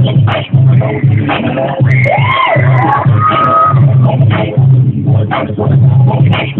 Thank you.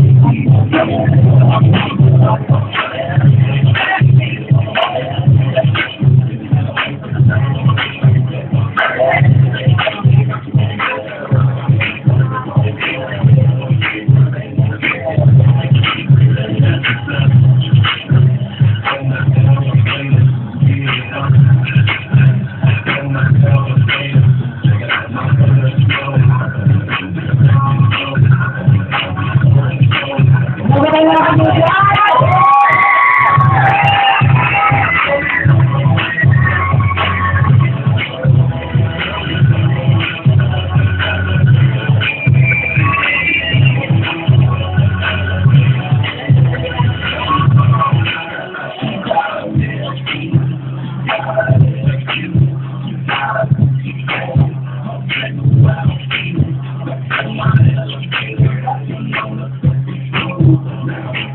Hallelujah. Yeah.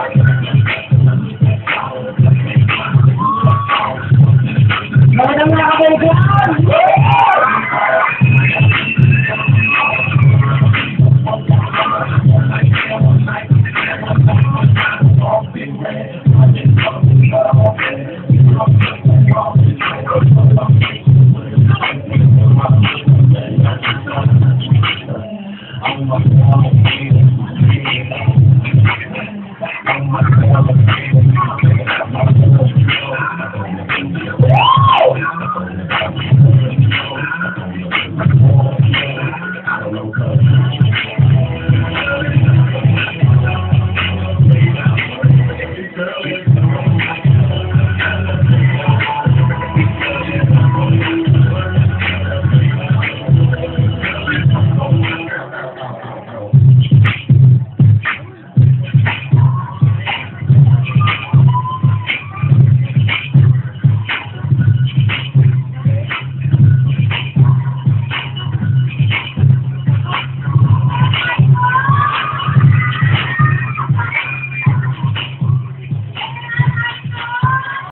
Thank you.